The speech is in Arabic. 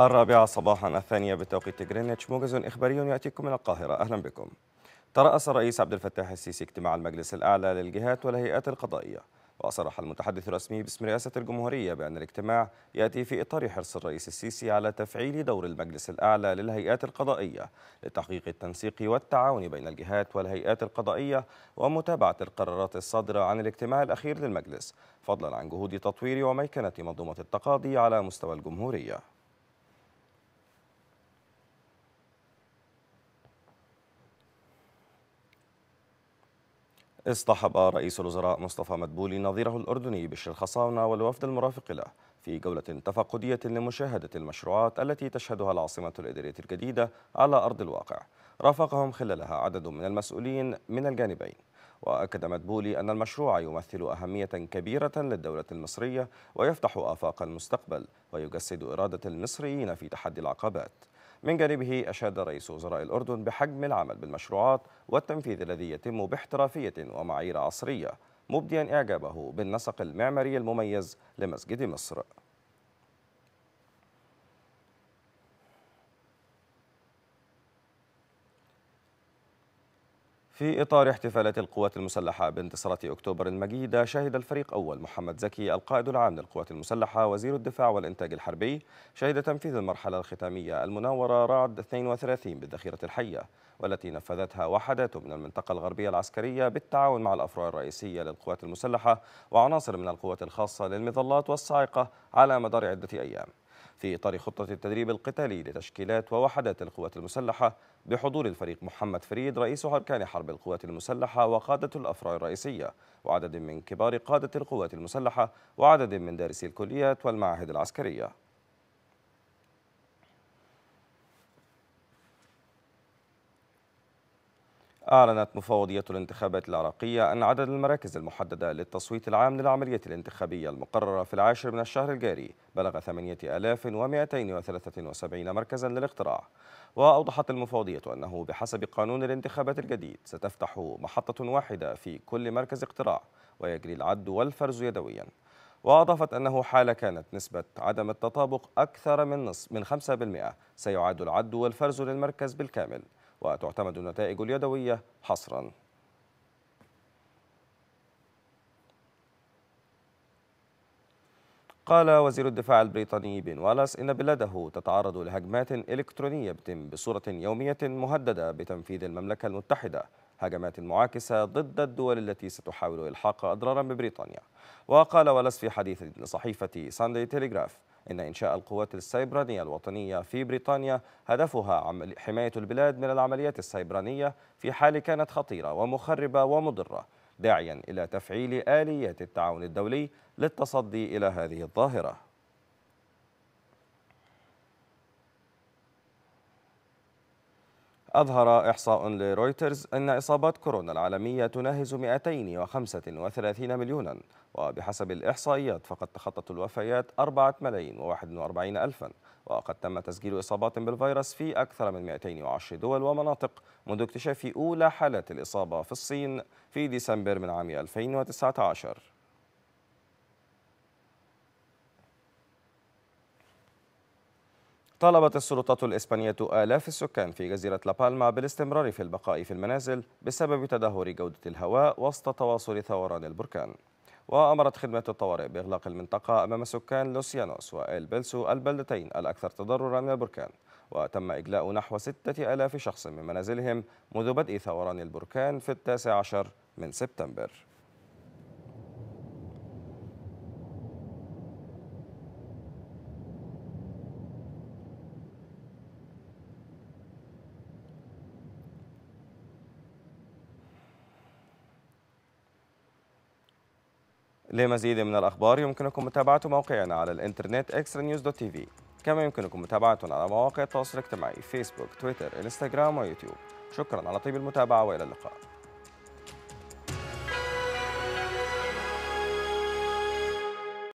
الرابعة صباحا الثانية بتوقيت جرينتش موجز إخباري يأتيكم من القاهرة. أهلا بكم. ترأس الرئيس عبد الفتاح السيسي اجتماع المجلس الأعلى للجهات والهيئات القضائية. وصرح المتحدث الرسمي باسم رئاسة الجمهورية بأن الاجتماع يأتي في إطار حرص الرئيس السيسي على تفعيل دور المجلس الأعلى للهيئات القضائية لتحقيق التنسيق والتعاون بين الجهات والهيئات القضائية ومتابعة القرارات الصادرة عن الاجتماع الأخير للمجلس فضلا عن جهود تطوير وميكنة منظومة التقاضي على مستوى الجمهورية. اصطحب رئيس الوزراء مصطفى مدبولي نظيره الأردني بشر الخصاونة والوفد المرافق له في جولة تفقدية لمشاهدة المشروعات التي تشهدها العاصمة الإدارية الجديدة على أرض الواقع. رافقهم خلالها عدد من المسؤولين من الجانبين. وأكد مدبولي أن المشروع يمثل أهمية كبيرة للدولة المصرية ويفتح آفاق المستقبل ويجسد إرادة المصريين في تحدي العقبات. من جانبه أشاد رئيس وزراء الأردن بحجم العمل بالمشروعات والتنفيذ الذي يتم باحترافية ومعايير عصرية مبديا إعجابه بالنسق المعماري المميز لمسجد مصر. في إطار احتفالات القوات المسلحة بانتصارات أكتوبر المجيدة شهد الفريق أول محمد زكي القائد العام للقوات المسلحة وزير الدفاع والإنتاج الحربي شهد تنفيذ المرحلة الختامية المناورة رعد 32 بالذخيرة الحية والتي نفذتها وحدات من المنطقة الغربية العسكرية بالتعاون مع الأفرع الرئيسية للقوات المسلحة وعناصر من القوات الخاصة للمظلات والصاعقة على مدار عدة أيام. في إطار خطة التدريب القتالي لتشكيلات ووحدات القوات المسلحة بحضور الفريق محمد فريد رئيس أركان حرب القوات المسلحة وقادة الأفرع الرئيسية وعدد من كبار قادة القوات المسلحة وعدد من دارسي الكليات والمعاهد العسكرية. أعلنت مفوضية الانتخابات العراقية أن عدد المراكز المحددة للتصويت العام للعملية الانتخابية المقررة في العاشر من الشهر الجاري بلغ 8273 مركزا للاقتراع. وأوضحت المفوضية أنه بحسب قانون الانتخابات الجديد ستفتح محطة واحدة في كل مركز اقتراع ويجري العد والفرز يدويا. وأضافت أنه حال كانت نسبة عدم التطابق أكثر من نصف من 5% سيعاد العد والفرز للمركز بالكامل. وتعتمد النتائج اليدوية حصرا. قال وزير الدفاع البريطاني بن والاس إن بلاده تتعرض لهجمات إلكترونية بصورة يومية مهددة بتنفيذ المملكة المتحدة هجمات معاكسة ضد الدول التي ستحاول إلحاق أضرارا ببريطانيا. وقال والاس في حديث لصحيفة ساندي تيليغراف إن إنشاء القوات السيبرانية الوطنية في بريطانيا هدفها حماية البلاد من العمليات السيبرانية في حال كانت خطيرة ومخربة ومضرة داعيا إلى تفعيل آليات التعاون الدولي للتصدي إلى هذه الظاهرة. أظهر إحصاء لرويترز أن إصابات كورونا العالمية تناهز 235 مليونا وبحسب الإحصائيات فقد تخطت الوفيات 4 ملايين و41 ألفا وقد تم تسجيل إصابات بالفيروس في أكثر من 210 دول ومناطق منذ اكتشاف أولى حالات الإصابة في الصين في ديسمبر من عام 2019 طالبت السلطات الإسبانية آلاف السكان في جزيرة لابالما بالاستمرار في البقاء في المنازل بسبب تدهور جودة الهواء وسط تواصل ثوران البركان. وأمرت خدمة الطوارئ بإغلاق المنطقة أمام سكان لوسيانوس وإل بيلسو البلدتين الأكثر تضررا من البركان وتم إجلاء نحو ستة ألاف شخص من منازلهم منذ بدء ثوران البركان في التاسع عشر من سبتمبر. لمزيد من الأخبار يمكنكم متابعة موقعنا على الإنترنت extranews.tv كما يمكنكم متابعتنا على مواقع التواصل الاجتماعي فيسبوك تويتر انستغرام ويوتيوب. شكرا على طيب المتابعة وإلى اللقاء.